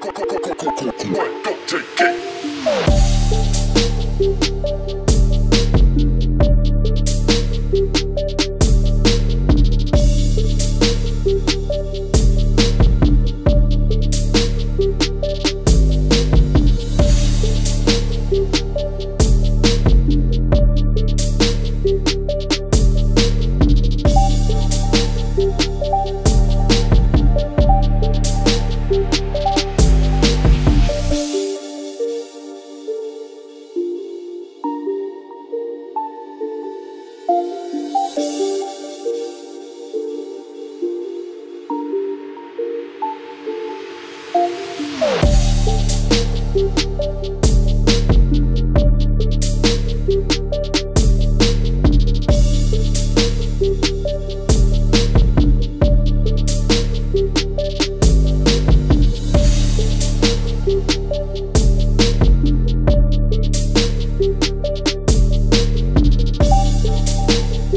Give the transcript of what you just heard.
Take it.